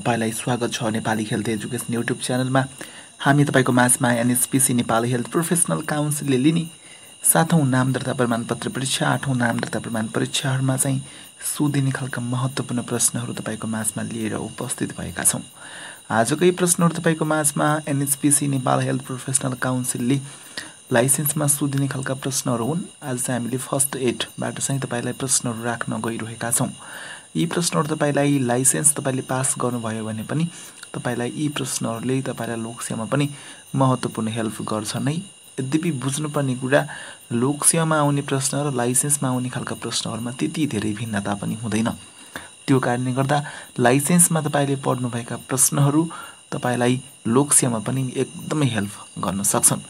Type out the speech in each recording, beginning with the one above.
तपाईँलाई स्वागत छ नेपाली हेल्थ एजुकेसन युट्युब च्यानलमा। हामी तपाईँको माझमा एनएसपिसी नेपाली हेल्थ प्रोफेसनल काउन्सिलले लिने सातौँ नाम दर्ता प्रमाणपत्र परीक्षा आठौँ नाम दर्ता प्रमाण परीक्षाहरूमा चाहिँ सुदिने खालका महत्त्वपूर्ण प्रश्नहरू तपाईँको माझमा लिएर उपस्थित भएका छौँ। आजको प्रश्नहरू तपाईँको माझमा एनएचपिसी नेपाल हेल्थ प्रोफेसनल काउन्सिलले लाइसेन्समा सुदिने खालका प्रश्नहरू हुन्। आज चाहिँ हामीले फर्स्ट एडबाट चाहिँ तपाईँलाई प्रश्नहरू राख्न गइरहेका छौँ। यी प्रश्नहरू तपाईँलाई लाइसेन्स तपाईँले पास गर्नुभयो भने पनि तपाईँलाई यी प्रश्नहरूले तपाईँलाई लोकसेवामा पनि महत्त्वपूर्ण हेल्प गर्छ नै। यद्यपि बुझ्नुपर्ने कुरा लोकसेवामा आउने प्रश्न र लाइसेन्समा आउने खालका प्रश्नहरूमा त्यति धेरै भिन्नता पनि हुँदैन। त्यो कारणले गर्दा लाइसेन्समा तपाईँले पढ्नुभएका प्रश्नहरू तपाईँलाई लोकसेवामा पनि एकदमै हेल्प गर्न सक्छन्।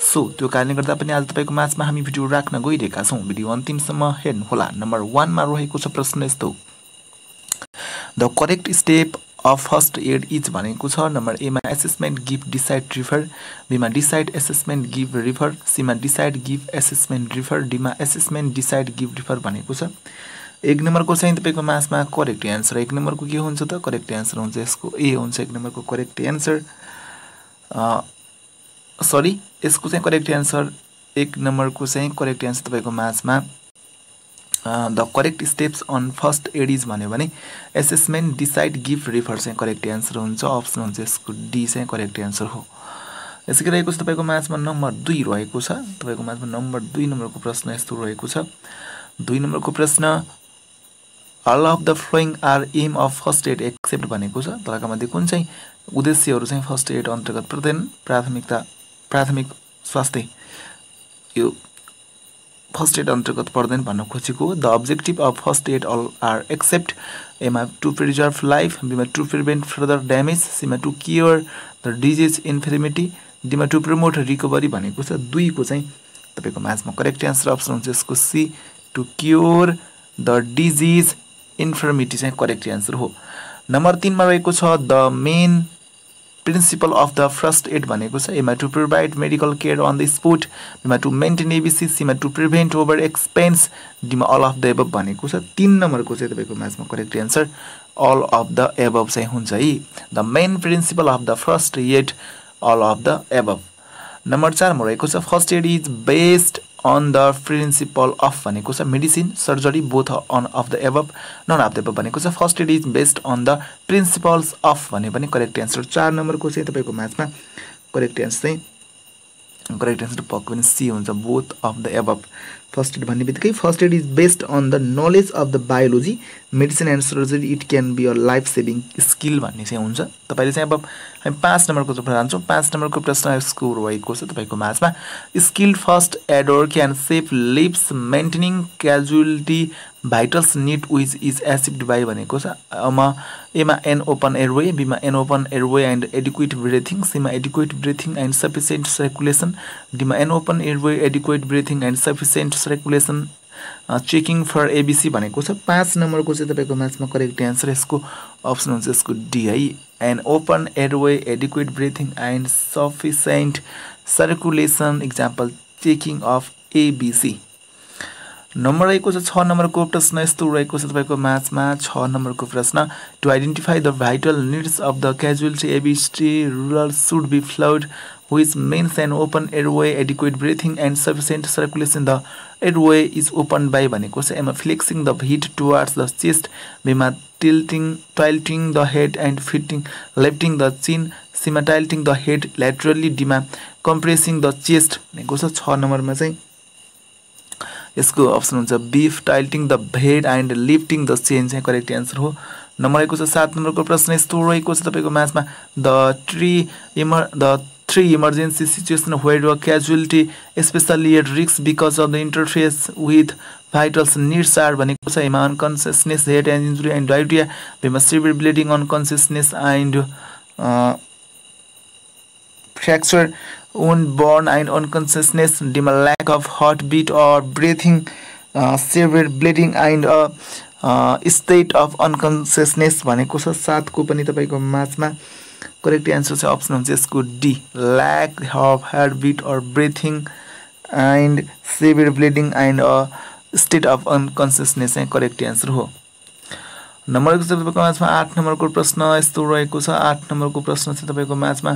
सो त्यो कारणले गर्दा पनि आज तपाईँको माझमा हामी भिडियो राख्न गइरहेका छौँ। भिडियो अन्तिमसम्म हेर्नुहोला। नम्बर वानमा रहेको छ प्रश्न यस्तो the correct step of first aid is भनेको छ नम्बर एमा एसेसमेन्ट गिभ डिसाइड रिफर। बीमा डिसाइड एसेसमेन्ट गिभ रिफर। सीमा डिसाइड गिभ एसेसमेन्ट रिफर। डीमा एसेसमेन्ट डिसाइड गिभ रिफर भनेको छ। एक नम्बरको चाहिँ तपाईँको मासमा करेक्ट एन्सर। एक नम्बरको के हुन्छ त? करेक्ट एन्सर हुन्छ। यसको ए हुन्छ एक नम्बरको करेक्ट एन्सर। सरी यसको चाहिँ करेक्ट एन्सर। एक नम्बरको चाहिँ करेक्ट एन्सर तपाईँको मासमा the correct steps of first aid is भन्यो भने एसेसमेन्ट डिसाइड गिफ्ट रिफर चाहिँ करेक्ट एन्सर हुन्छ अप्सन हुन्छ यसको डी चाहिँ करेक्ट एन्सर हो। यसै रहेको छ तपाईँको माझमा नम्बर दुई रहेको छ। तपाईँको माझमा नम्बर दुई नम्बरको प्रश्न यस्तो रहेको छ। दुई नम्बरको प्रश्न all of the following are aim of first aid except भनेको छ। तपाईँको मध्ये कुन चाहिँ उद्देश्यहरू चाहिँ फर्स्ट एड अन्तर्गत पर्दैन प्राथमिकता प्राथमिक स्वास्थ्य यो फर्स्ट एड अन्तर्गत पर्दैन भन्न खोजेको the objective of first aid all are except एमा टु प्रिजर्भ लाइफ बिमा to prevent further damage Seema to cure the disease infirmity Dima to promote recovery भनेको छ दुईको चाहिँ तपाईँको माझमा करेक्ट एन्सर अप्सन हुन्छ यसको C to cure the disease infirmity चाहिँ करेक्ट एन्सर हो नम्बर तिनमा रहेको छ the main principle of the first aid भनेको छ। एमा to provide medical care on the spot बिमा टु मेन्टेन एबिसी सीमा टु प्रिभेन्ट ओभर एक्सपेन्स डिमा अल अफ द एबभ भनेको छ। तिन नम्बरको चाहिँ तपाईँको म्याचमा correct answer all of the above चाहिँ हुन्छ है। The main principle of the first aid all of the above number चारमा रहेको छ first aid is based on the principle of भनेको छ? Medicine surgery both on of the above none of the above भनेको छ? First aid is based on the principles of भने पनि correct answer चार नम्बरको चाहिँ तपाईँको म्याचमा करेक्ट एन्सर चाहिँ करेक्ट एन्सर पक्क पनि सी हुन्छ both of the above first aid भन्ने बित्तिकै first aid is based on the knowledge of the biology medicine and surgery it can be a life saving skill भन्ने चाहिँ हुन्छ। तपाईँले चाहिँ अब हामी पाँच नम्बरको तर्फ जान्छौँ पाँच नम्बरको प्रश्न यसको रहेको छ तपाईँको माझमा। Skill first aid or can save lives maintaining casualty vitals need which is assessed by भनेको छ। म एमा एन ओपन एयरवे बीमा an open airway and adequate breathing Seema adequate breathing and sufficient circulation डीमा an open airway adequate breathing and sufficient circulation checking for ABC भनेको छ। पाँच नम्बरको चाहिँ तपाईँको म्याचमा करेक्ट एन्सर यसको अप्सन हुन्छ यसको डी है। And open airway adequate breathing and sufficient circulation example checking of ABC number रहेको छ छ नम्बरको प्रश्न यस्तो रहेको छ तपाईँको म्याचमा छ नम्बरको प्रश्न to identify the vital needs of the casualty ABC the rule should be followed which means an open airway, adequate breathing and sufficient circulation. The airway is opened by भनेको छ एमा flexing the head towards the chest बेमा tilting tilting the head and fitting lifting the chin सीमा tilting the head laterally डिमा compressing the chest भनेको छ नम्बरमा चाहिँ यसको अप्सन हुन्छ beef tilting the head and lifting the chin यहाँ करेक्ट एन्सर हो। नम्बर एकको छ सात नम्बरको प्रश्न यस्तो रहेको छ तपाईँको माझमा the three इमर the three emergency situation where वा क्याजुअलिटी स्पेसल्ली एट रिक्स because of the interface with vitals needs are भनेको छ। हिमा unconsciousness head and injury and डाइटिया Bhima severe bleeding unconsciousness and fracture born and unconsciousness डिमा lack of heartbeat or breathing uh, severe bleeding and a state of unconsciousness भनेको छ सातको पनि तपाईँको माझमा। Correct answer चाहिँ अप्सन हुन्छ यसको D lack of heart beat or breathing and severe bleeding and a state of unconsciousness चाहिँ करेक्ट एन्सर हो। नम्बर छ तपाईँको माझमा आठ नम्बरको प्रश्न यस्तो रहेको छ। आठ नम्बरको प्रश्न चाहिँ तपाईँको माझमा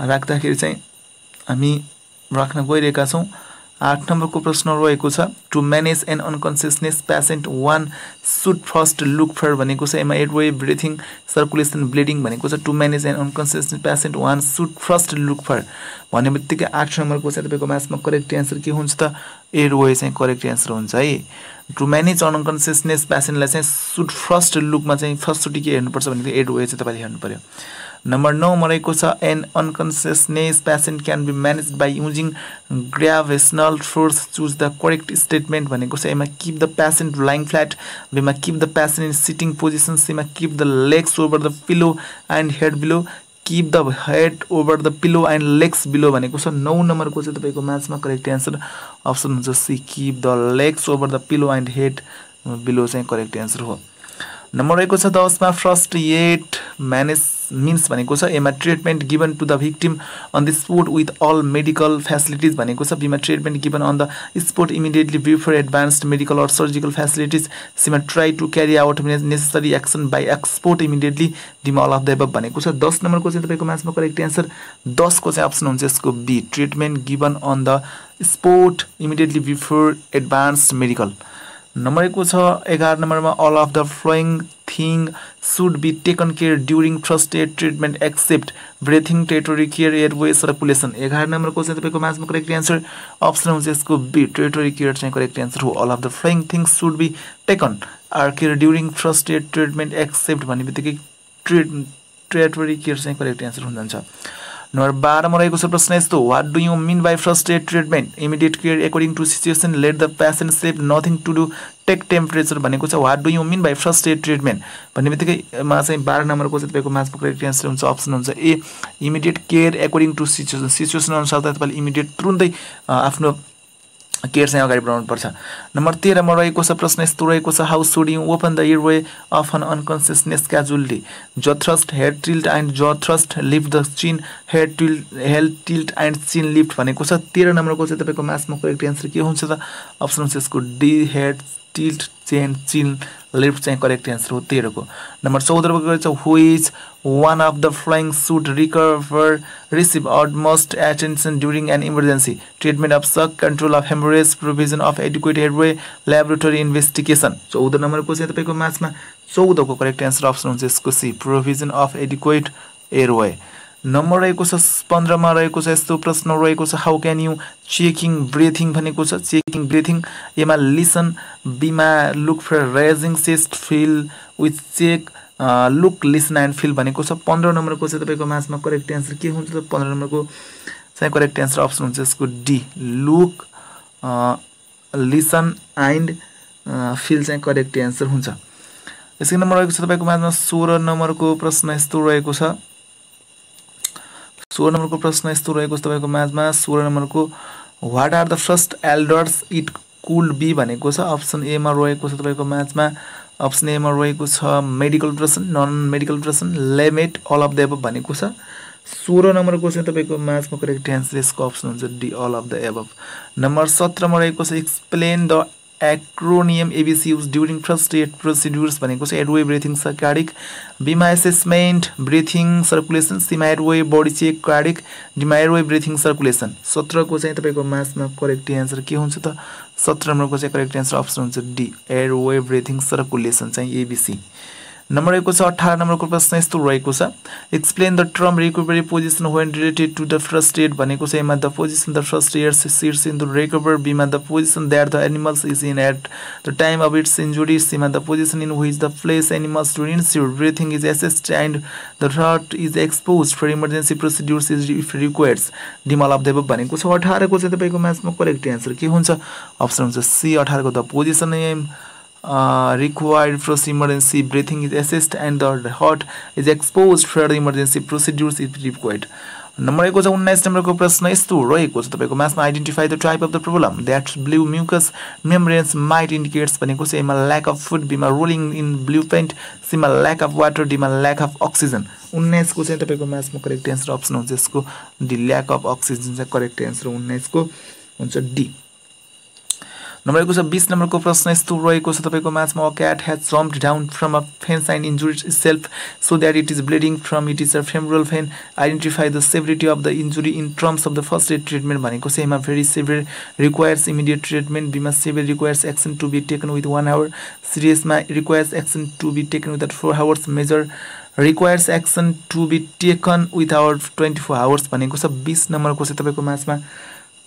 राख्दाखेरि चाहिँ हामी राख्न गइरहेका छौँ। आठ नम्बरको प्रश्न रहेको छ to manage and unconsciousness patient one should first look for भनेको छ। एमा वे ब्रिथिङ सर्कुलेसन ब्लिडिङ भनेको छ। To manage and unconsciousness patient one should first look for भन्ने बित्तिकै आठ नम्बरको चाहिँ तपाईँको म्याथमा करेक्ट एन्सर के हुन्छ त? वे चाहिँ करेक्ट एन्सर हुन्छ है। टु म्यानेज अनकन्सियसनेस पेसेन्टलाई चाहिँ सुड फर्स्ट लुकमा चाहिँ फर्स्टचोटि के हेर्नुपर्छ भनेको वे चाहिँ तपाईँले हेर्नु पऱ्यो नम्बर नौमा रहेको छ an unconsciousness patient can be manage by using gravitational force choose the correct statement भनेको छ एमा keep the patient lying flat बेमा keep the patient in sitting position Seema keep the legs over the pillow and head below keep the head over the pillow and legs below भनेको छ नौ नम्बरको चाहिँ तपाईँको म्याथमा करेक्ट एन्सर अप्सन हुन्छ C keep the legs over the pillow and head below चाहिँ correct answer हो नम्बर रहेको छ दसमा फर्स्ट एड म्यानेज मिन्स भनेको छ एमा treatment given to the victim on the spot with all medical facilities भनेको छ। बिमा treatment given on the spot immediately before advanced medical or surgical facilities सिमा try to carry out necessary action by expert immediately Dima all of the above भनेको छ। दस नम्बरको चाहिँ तपाईँको म्याचमा करेक्ट एन्सर दसको चाहिँ अप्सन हुन्छ यसको B treatment given on the spot immediately before advanced medical number एकको छ एघार नम्बरमा all of the following thing should be taken care during first aid treatment except breathing territory care airway circulation एघार नम्बरको चाहिँ तपाईँको माझमा करेक्ट एन्सर अप्सन हुन्छ यसको बी टेरिटोरी केयर चाहिँ करेक्ट एन्सर हो. All of the following things should be taken are care during first aid treatment except भन्ने बित्तिकै ट्रिट टेरिटोरी केयर चाहिँ करेक्ट एन्सर हुन जान्छ नम्बर बाह्रमा रहेको छ प्रश्न यस्तो what do you mean by first aid treatment immediate care according to situation let the patient save nothing to do take temperature भनेको छ what do you mean by first aid treatment भन्ने बित्तिकैमा चाहिँ बाह्र नम्बरको चाहिँ तपाईँको माथको करेक्ट एन्सर हुन्छ अप्सन हुन्छ A immediate care according to situation situation अनुसार त तपाईँले इमिडिएट तुरुन्तै आफ्नो केयर चाहिँ अगाडि बढाउनुपर्छ नम्बर तेह्रमा रहेको छ प्रश्न यस्तो रहेको छ how should you open the airway of an unconsciousness casualty jaw thrust head tilt and jaw thrust lift the chin head tilt health tilt and chin lift भनेको छ। तेह्र नम्बरको चाहिँ तपाईँको म्याथमा करेक्ट एन्सर के हुन्छ त? अप्सन हुन्छ यसको D head tilt chin chin lift चाहिँ करेक्ट एन्सर हो तेह्रको। नम्बर चौधको छ who is one of the following should recover receive utmost attention during an emergency treatment of shock control of haemorrhage provision of adequate airway laboratory investigation चौध नम्बरको चाहिँ तपाईँको म्याथमा चौधको करेक्ट एन्सर अप्सन हुन्छ यसको C provision of adequate airway number रहेको छ पन्ध्रमा रहेको छ यस्तो प्रश्न रहेको छ how can you checking breathing भनेको छ चेकिङ ब्रेथिङ एमा लिसन बिमा look for raising chest feel with check look listen and feel भनेको छ। पन्ध्र नम्बरको चाहिँ तपाईँको म्याचमा करेक्ट एन्सर के हुन्छ त? पन्ध्र नम्बरको चाहिँ करेक्ट एन्सर अप्सन हुन्छ यसको D look listen and feel चाहिँ करेक्ट एन्सर हुन्छ। यसै नम्बर रहेको छ तपाईँको माझमा सोह्र नम्बरको प्रश्न यस्तो रहेको छ। सोह्र नम्बरको प्रश्न यस्तो रहेको छ तपाईँको माझमा। सोह्र नम्बरको what are the first aiders it could be भनेको छ। अप्सन एमा रहेको छ तपाईँको म्याचमा अप्सन एमा रहेको छ medical person non medical person layman all of the above भनेको छ। सोह्र नम्बरको चाहिँ तपाईँको म्याचमा करेक्ट एन्सर यसको अप्सन हुन्छ D all of the above number सत्रमा रहेको छ explain the acronym ABC use during first aid procedures भनेको चाहिँ एडवे ब्रिथिङ कार्डिक बिमा एसेसमेन्ट ब्रिथिङ सर्कुलेसन सिमा एडवे बडी चेक कार्डिक डिमा एडवे ब्रिथिङ सर्कुलेसन सत्रको चाहिँ तपाईँको मासमा करेक्ट एन्सर के हुन्छ त? सत्र नम्बरको चाहिँ करेक्ट एन्सर अप्सन हुन्छ डी एडवे ब्रिथिङ सर्कुलेसन चाहिँ एबिसी नम्बर एकको छ अठार नम्बरको प्रश्न यस्तो रहेको छ। Explain the term recovery position when related to the first aid भनेको छ एमा the position the first aiders सिर्स in the recover बिमा the position that the animals is in at the time of its injury सिमा the position in which the place animals to ensure breathing is assessed and the third is expose for emergency procedures is if requires डिमल of देव भनेको छ अठारको चाहिँ तपाईँको म्याचमा correct answer के हुन्छ? Option हुन्छ C अठारको the position um uh, required for emergency breathing is assessed and the heart is exposed for the emergency procedures if required. Number एकको छ उन्नाइस नम्बरको प्रश्न यस्तो रहेको छ तपाईँको म्याथमा identify the type of the problem that blue mucus membranes might indicates भनेको चाहिँ एमा ल्याक अफ फुड बिमा रोलिङ इन ब्लु पेन्ट सीमा ल्याक अफ वाटर डिमा ल्याक अफ अक्सिजन उन्नाइसको चाहिँ तपाईँको म्याथमा करेक्ट एन्सर अप्सन हुन्छ यसको डी ल्याक अफ अक्सिजन चाहिँ करेक्ट एन्सर उन्नाइसको हुन्छ डी नम्बर छ बिस नम्बरको प्रश्न यस्तो रहेको छ तपाईँको माझमा a cat has jump down from a fence and injury self so that it is bleeding from it is a femoral vein identify the severity of the injury in terms of the first aid treatment भनेको चाहिँ एमा very severe requires immediate treatment बिमा severe requires action to be taken with one hour सिरियसमा requires action to be taken with four hours major requires action to be taken with hour twenty four hours भनेको छ बिस नम्बरको चाहिँ तपाईँको माझमा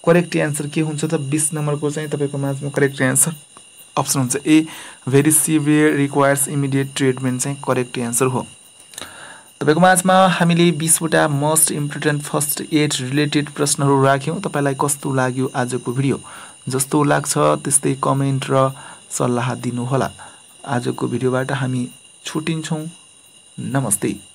correct answer के हुन्छ त बिस नम्बरको चाहिँ तपाईँको माझमा करेक्ट एन्सर अप्सन हुन्छ A very severe requires immediate treatment चाहिँ करेक्ट एन्सर हो. तपाईँको माझमा हामीले बिसवटा most important first aid related प्रश्नहरू राख्यौँ। तपाईँलाई कस्तो लाग्यो आजको भिडियो? जस्तो लाग्छ त्यस्तै कमेन्ट र सल्लाह दिनुहोला। आजको भिडियोबाट हामी छुट्टिन्छौँ नमस्ते।